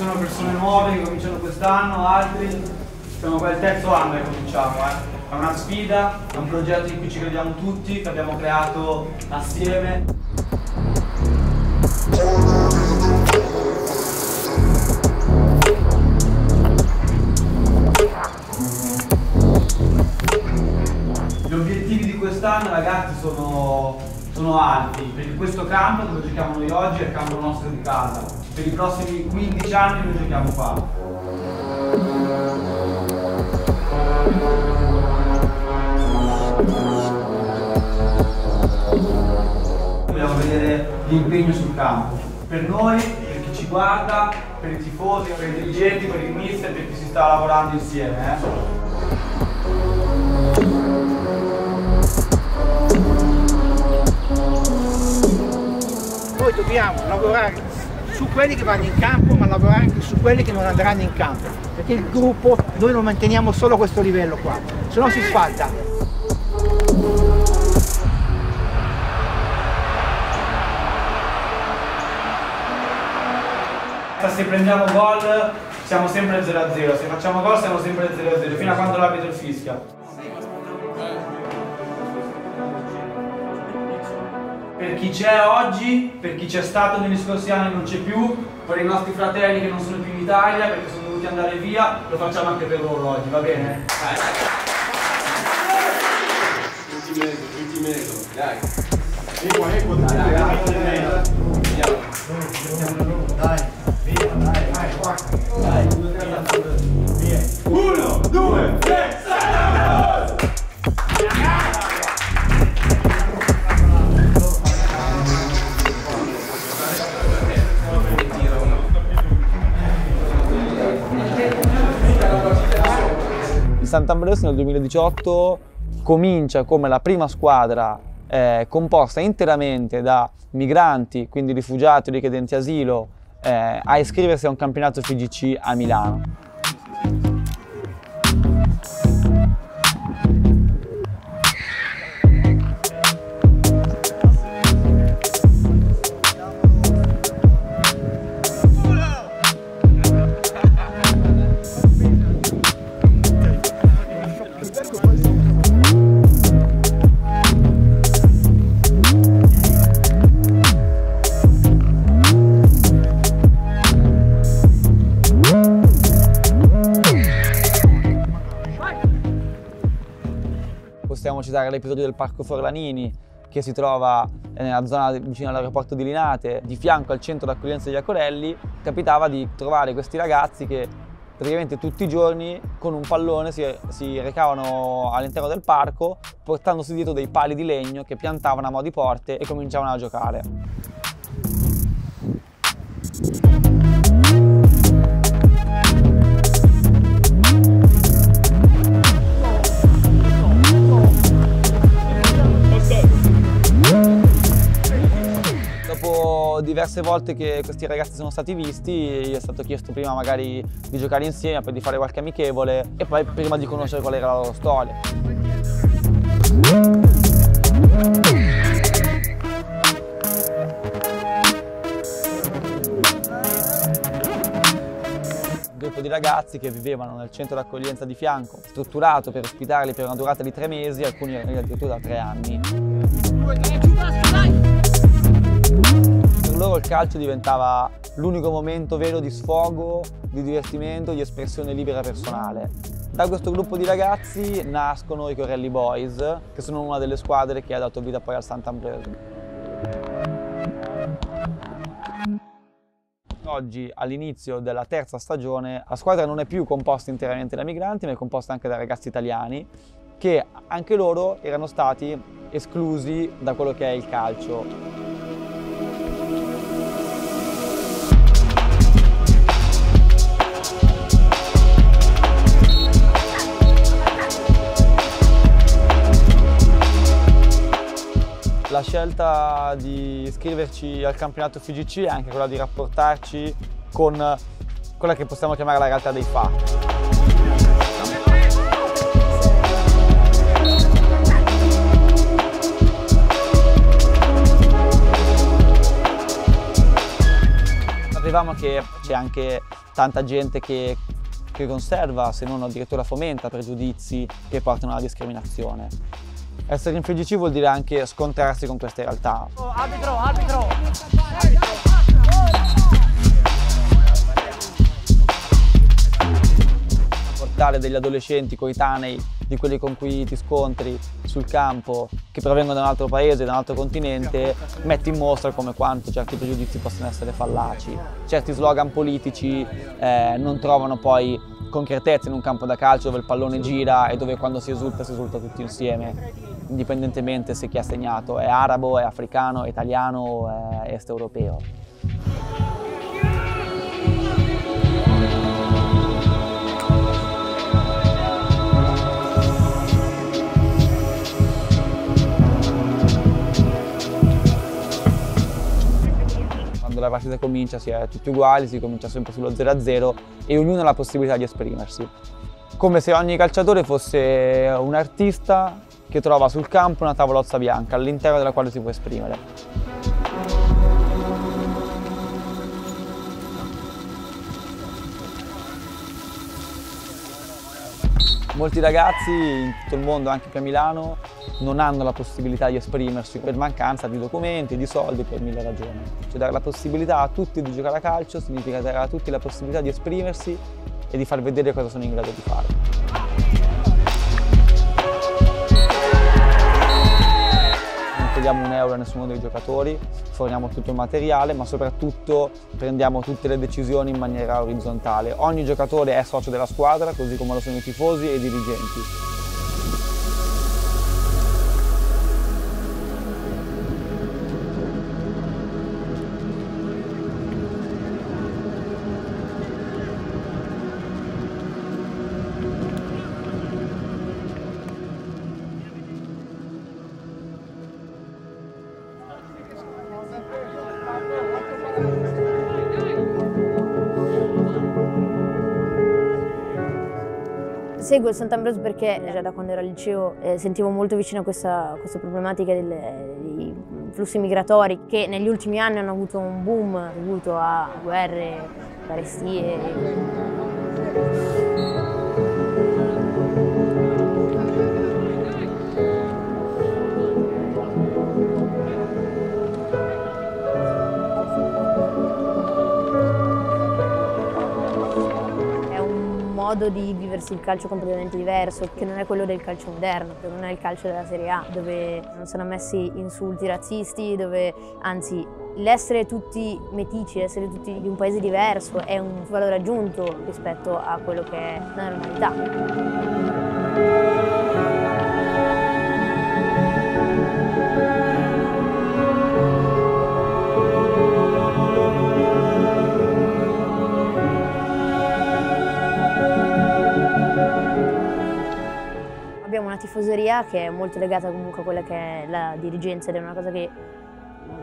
sono persone nuove che cominciano quest'anno, altri. Siamo qua il terzo anno che cominciamo, eh. È una sfida, è un progetto in cui ci crediamo tutti, che abbiamo creato assieme. Gli obiettivi di quest'anno ragazzi sono, sono alti, per questo campo dove giochiamo noi oggi è il campo nostro di casa, per i prossimi 15 anni noi giochiamo qua. Vogliamo vedere l'impegno sul campo, per noi, per chi ci guarda, per i tifosi, per i dirigenti, per il mister, per chi si sta lavorando insieme. Eh? Noi dobbiamo lavorare su quelli che vanno in campo, ma lavorare anche su quelli che non andranno in campo. Perché il gruppo noi lo manteniamo solo a questo livello qua, se no si sfalda. Se prendiamo gol siamo sempre 0-0, se facciamo gol siamo sempre 0-0, fino a quando l'arbitro fischia. Per chi c'è oggi, per chi c'è stato negli scorsi anni e non c'è più, per i nostri fratelli che non sono più in Italia perché sono dovuti andare via, lo facciamo anche per loro oggi, va bene? Ultimate, ultimate, dai. Equa, equa, dai, ragazzi. Andiamo. Uno, Il Sant'Ambrosio nel 2018 comincia come la prima squadra eh, composta interamente da migranti, quindi rifugiati richiedenti asilo, eh, a iscriversi a un campionato FIGC a Milano. Citare l'episodio del Parco Forlanini che si trova nella zona vicino all'aeroporto di Linate, di fianco al centro d'accoglienza degli Accorelli, capitava di trovare questi ragazzi che praticamente tutti i giorni con un pallone si, si recavano all'interno del parco portandosi dietro dei pali di legno che piantavano a mo' di porte e cominciavano a giocare. Diverse volte che questi ragazzi sono stati visti, gli è stato chiesto prima magari di giocare insieme, poi di fare qualche amichevole e poi prima di conoscere qual era la loro storia. Gruppo di ragazzi che vivevano nel centro d'accoglienza di fianco, strutturato per ospitarli per una durata di tre mesi, alcuni addirittura tre anni. Loro il calcio diventava l'unico momento vero di sfogo, di divertimento, di espressione libera personale. Da questo gruppo di ragazzi nascono i Corelli Boys, che sono una delle squadre che ha dato vita poi al Sant'Ambrosio. Oggi, all'inizio della terza stagione, la squadra non è più composta interamente da migranti, ma è composta anche da ragazzi italiani che anche loro erano stati esclusi da quello che è il calcio. La scelta di iscriverci al campionato FIGC è anche quella di rapportarci con quella che possiamo chiamare la realtà dei fatti. arriviamo che c'è anche tanta gente che, che conserva, se non addirittura fomenta pregiudizi che portano alla discriminazione. Essere in FGC vuol dire anche scontrarsi con queste realtà. Oh, arbitro, arbitro! Portare degli adolescenti coetanei di quelli con cui ti scontri sul campo, che provengono da un altro paese, da un altro continente, mette in mostra come quanto certi pregiudizi possono essere fallaci. Certi slogan politici eh, non trovano poi concretezza in un campo da calcio dove il pallone gira e dove quando si esulta si esulta tutti insieme, indipendentemente se chi ha segnato è arabo, è africano, è italiano o est europeo. Quando la partita comincia si è tutti uguali, si comincia sempre sullo 0-0 e ognuno ha la possibilità di esprimersi. Come se ogni calciatore fosse un artista che trova sul campo una tavolozza bianca all'interno della quale si può esprimere. Molti ragazzi in tutto il mondo, anche qui a Milano, non hanno la possibilità di esprimersi per mancanza di documenti, di soldi, per mille ragioni. Cioè dare la possibilità a tutti di giocare a calcio significa dare a tutti la possibilità di esprimersi e di far vedere cosa sono in grado di fare. Togliamo un euro a nessuno dei giocatori, forniamo tutto il materiale, ma soprattutto prendiamo tutte le decisioni in maniera orizzontale. Ogni giocatore è socio della squadra, così come lo sono i tifosi e i dirigenti. Seguo il Sant'Ambrosio perché già da quando ero al liceo eh, sentivo molto vicino a questa, questa problematica del- dei flussi migratori che negli ultimi anni hanno avuto un boom dovuto a guerre, carestie. Modo di viversi il calcio completamente diverso, che non è quello del calcio moderno, che non è il calcio della Serie A, dove non sono ammessi insulti razzisti, dove anzi l'essere tutti metici, l'essere tutti di un paese diverso è un valore aggiunto rispetto a quello che è la normalità. Tifoseria che è molto legata comunque a quella che è la dirigenza ed è una cosa che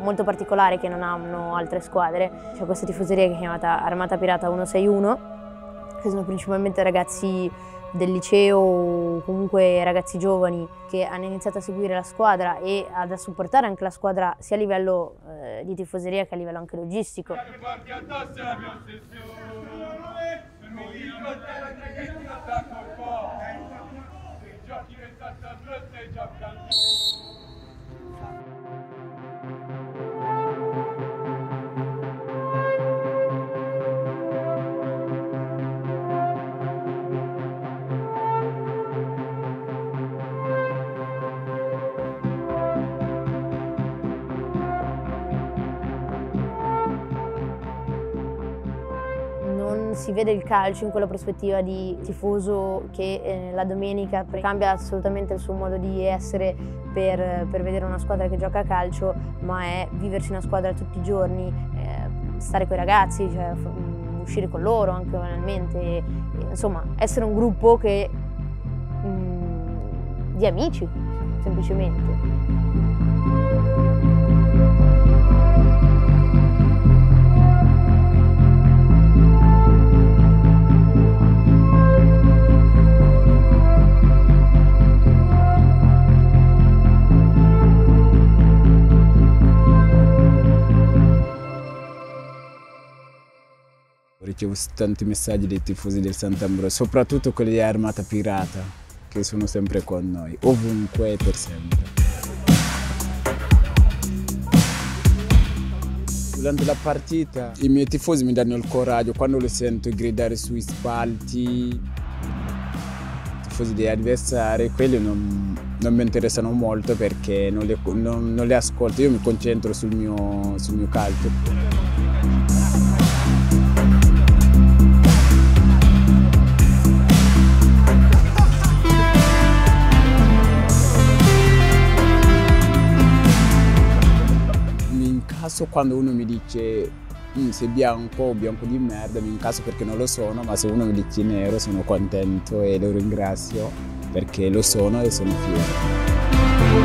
molto particolare che non hanno altre squadre. C'è questa tifoseria che è chiamata Armata Pirata 161, che sono principalmente ragazzi del liceo o comunque ragazzi giovani che hanno iniziato a seguire la squadra e ad supportare anche la squadra sia a livello eh, di tifoseria che a livello anche logistico. Thank you. Si vede il calcio in quella prospettiva di tifoso che eh, la domenica cambia assolutamente il suo modo di essere per, per vedere una squadra che gioca a calcio, ma è viversi una squadra tutti i giorni, eh, stare con i ragazzi, cioè, mm, uscire con loro anche banalmente, insomma essere un gruppo che, mm, di amici semplicemente. Ricevo tanti messaggi dei tifosi del Sant'Ambrosio, soprattutto quelli di Armata Pirata, che sono sempre con noi, ovunque e per sempre. Durante la partita i miei tifosi mi danno il coraggio quando li sento gridare sui spalti. I tifosi degli avversari, quelli non, non mi interessano molto perché non li, non, non li ascolto, io mi concentro sul mio, sul mio calcio. Incaso quando uno mi dice "Mm, sei bianco o bianco di merda, mi incaso perché non lo sono, ma se uno mi dice nero sono contento e lo ringrazio perché lo sono e sono fiero.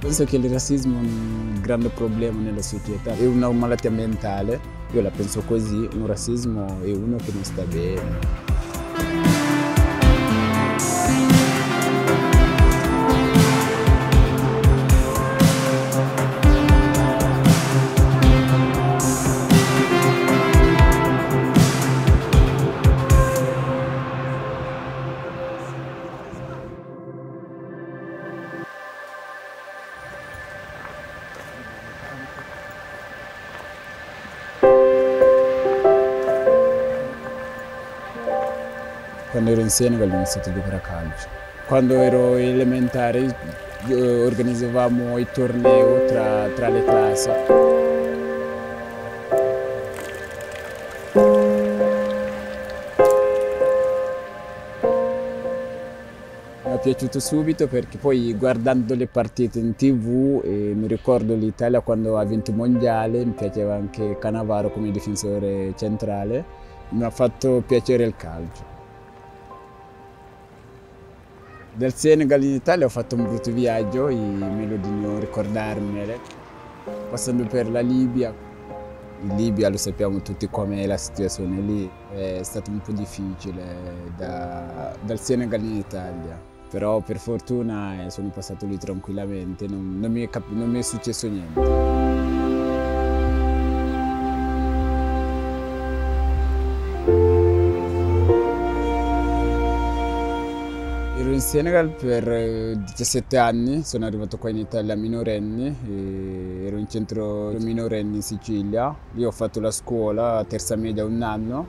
Penso che il razzismo è un grande problema nella società, è una malattia mentale, io la penso così, un razzismo è uno che non sta bene. Quando ero in Senegal ho iniziato a giocare a calcio. Quando ero elementare organizzavamo i tornei tra, tra le classi. Mi è piaciuto subito perché poi guardando le partite in tv eh, mi ricordo l'Italia quando ha vinto il mondiale, mi piaceva anche Cannavaro come difensore centrale, mi ha fatto piacere il calcio. Dal Senegal in Italia ho fatto un brutto viaggio, e me lo devo ricordarmene, passando per la Libia. In Libia lo sappiamo tutti com'è la situazione lì, è stato un po' difficile da- dal Senegal in Italia, però per fortuna eh, sono passato lì tranquillamente, non, non mi, è non mi è successo niente. Senegal per eh, 17 anni, sono arrivato qua in Italia minorenni, ero in centro minorenni in Sicilia. Io ho fatto la scuola, terza media un anno.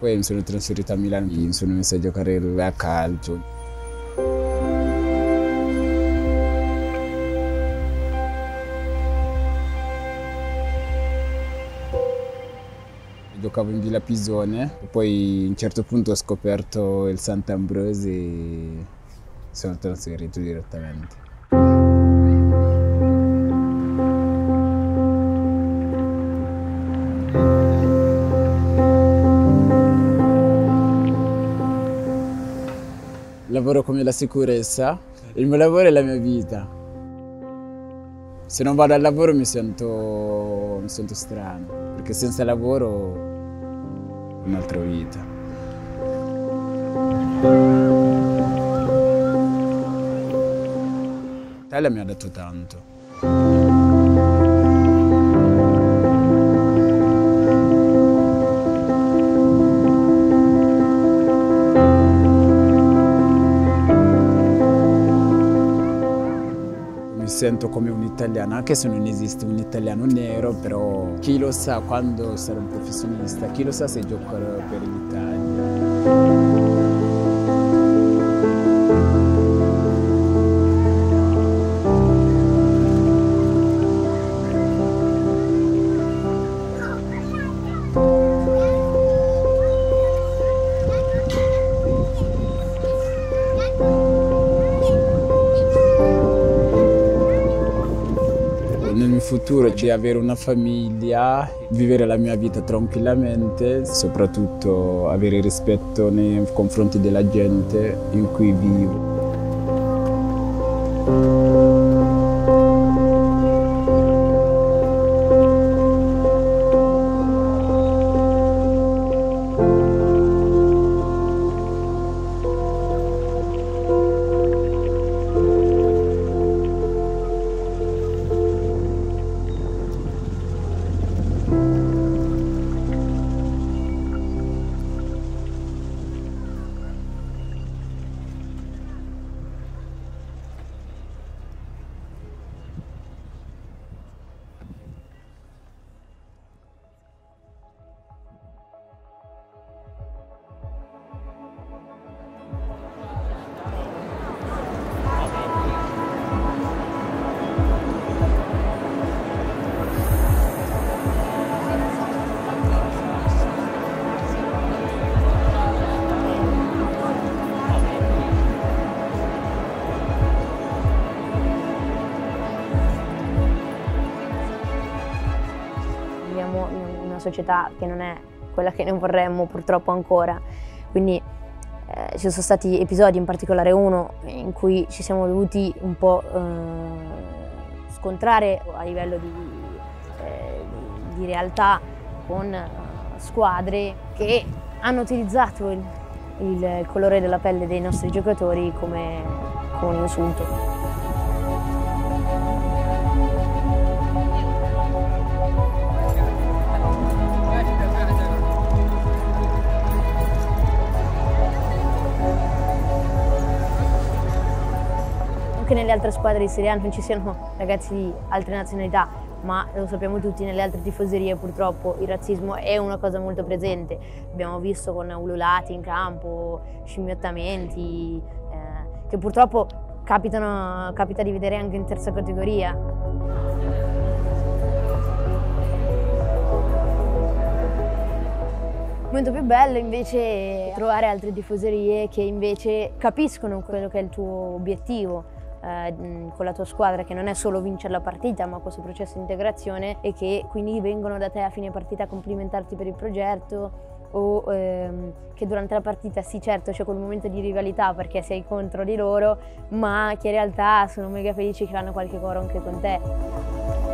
Poi mi sono trasferito a Milano, mi sono messo a giocare a calcio. Giocavo in Villa Pisone, poi a un certo punto ho scoperto il Sant'Ambrosio e sono trasferito direttamente. Lavoro come la sicurezza, il mio lavoro è la mia vita. Se non vado al lavoro mi sento, mi sento strano, perché senza lavoro un'altra vita. L'Italia mi ha dato tanto. Sento come un italiano, anche se non esiste un italiano nero, però chi lo sa quando sarò un professionista, chi lo sa se giocherò per l'Italia. Futuro di avere una famiglia, vivere la mia vita tranquillamente, soprattutto avere rispetto nei confronti della gente in cui vivo. Una società che non è quella che noi vorremmo purtroppo ancora. Quindi eh, ci sono stati episodi, in particolare uno, in cui ci siamo dovuti un po' eh, scontrare a livello di, eh, di realtà con eh, squadre che hanno utilizzato il, il, colore della pelle dei nostri giocatori come, come un insulto. Che nelle altre squadre di Serie A non ci siano ragazzi di altre nazionalità, ma lo sappiamo tutti, nelle altre tifoserie purtroppo il razzismo è una cosa molto presente. Abbiamo visto con ululati in campo, scimmiottamenti, eh, che purtroppo capitano, capita di vedere anche in terza categoria. Il momento più bello invece è trovare altre tifoserie che invece capiscono quello che è il tuo obiettivo, eh, con la tua squadra che non è solo vincere la partita ma questo processo di integrazione e che quindi vengono da te a fine partita a complimentarti per il progetto o ehm, che durante la partita sì certo c'è quel momento di rivalità perché sei contro di loro ma che in realtà sono mega felici che hanno qualche coro anche con te.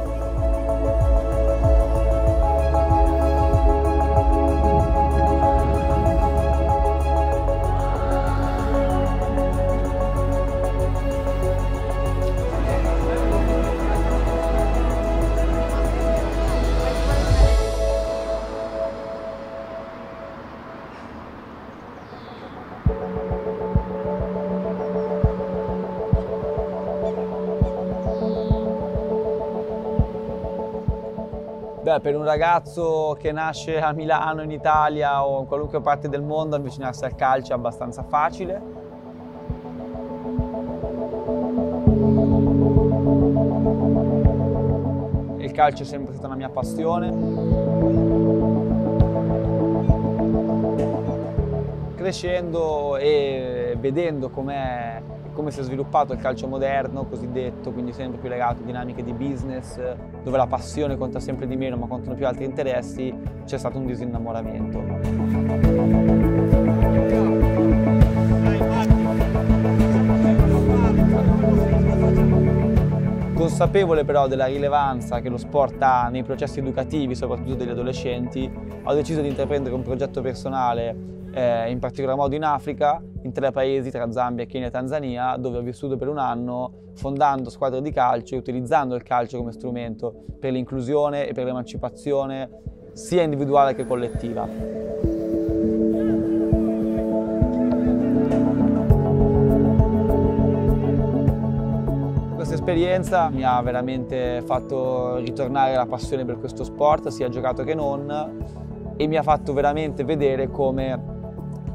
Per un ragazzo che nasce a Milano, in Italia o in qualunque parte del mondo, avvicinarsi al calcio è abbastanza facile. Il calcio è sempre stata una mia passione. Crescendo e vedendo com'è come si è sviluppato il calcio moderno, cosiddetto, quindi sempre più legato a dinamiche di business, dove la passione conta sempre di meno ma contano più altri interessi, c'è stato un disinnamoramento. Consapevole però della rilevanza che lo sport ha nei processi educativi, soprattutto degli adolescenti, ho deciso di intraprendere un progetto personale, eh, in particolar modo in Africa, in tre paesi tra Zambia, Kenya e Tanzania, dove ho vissuto per un anno fondando squadre di calcio e utilizzando il calcio come strumento per l'inclusione e per l'emancipazione sia individuale che collettiva. esperienza mi ha veramente fatto ritornare la passione per questo sport, sia giocato che non, e mi ha fatto veramente vedere come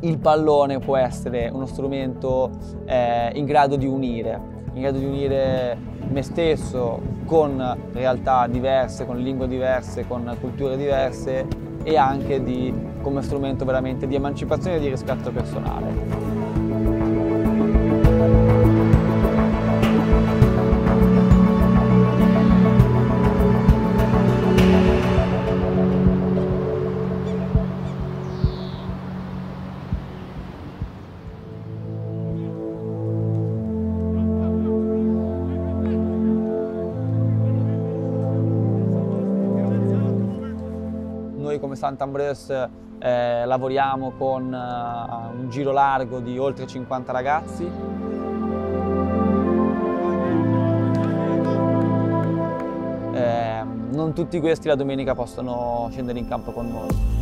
il pallone può essere uno strumento eh, in grado di unire, in grado di unire me stesso con realtà diverse, con lingue diverse, con culture diverse e anche di, come strumento veramente di emancipazione e di riscatto personale. Come Sant'Ambreus eh, lavoriamo con uh, un giro largo di oltre 50 ragazzi. Eh, non tutti questi la domenica possono scendere in campo con noi.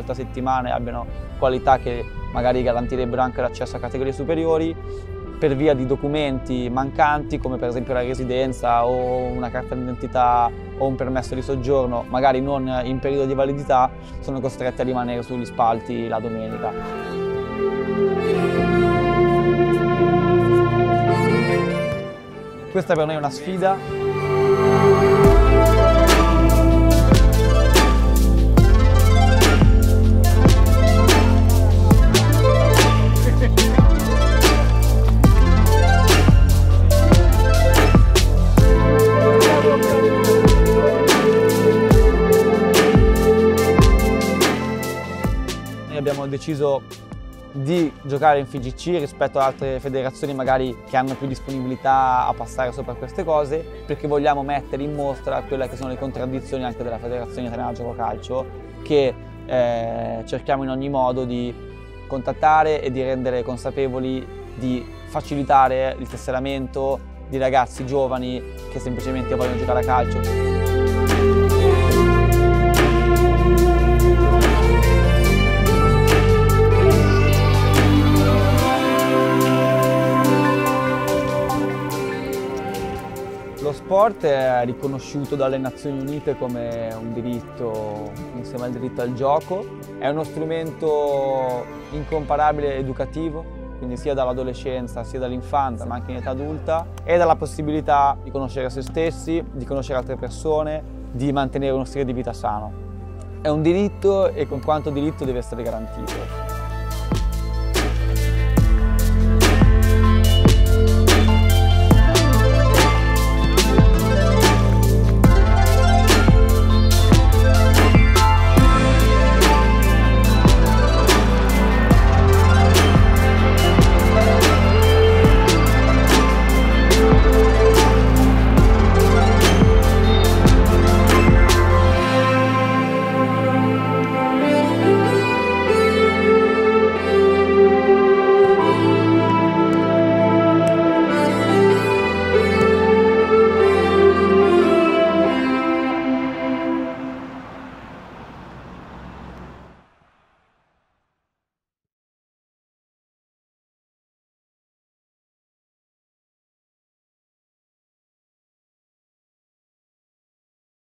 Due volte a settimana e abbiano qualità che magari garantirebbero anche l'accesso a categorie superiori. per via di documenti mancanti come per esempio la residenza o una carta d'identità o un permesso di soggiorno, magari non in periodo di validità, sono costretti a rimanere sugli spalti la domenica. Questa per noi è una sfida deciso di giocare in FIGC rispetto ad altre federazioni magari che hanno più disponibilità a passare sopra queste cose perché vogliamo mettere in mostra quelle che sono le contraddizioni anche della Federazione Italiana Gioco Calcio che eh, cerchiamo in ogni modo di contattare e di rendere consapevoli di facilitare il tesseramento di ragazzi giovani che semplicemente vogliono giocare a calcio. Sport è riconosciuto dalle Nazioni Unite come un diritto insieme al diritto al gioco, è uno strumento incomparabile educativo, quindi sia dall'adolescenza sia dall'infanzia ma anche in età adulta e dà la possibilità di conoscere se stessi, di conoscere altre persone, di mantenere uno stile di vita sano. È un diritto e con quanto diritto deve essere garantito.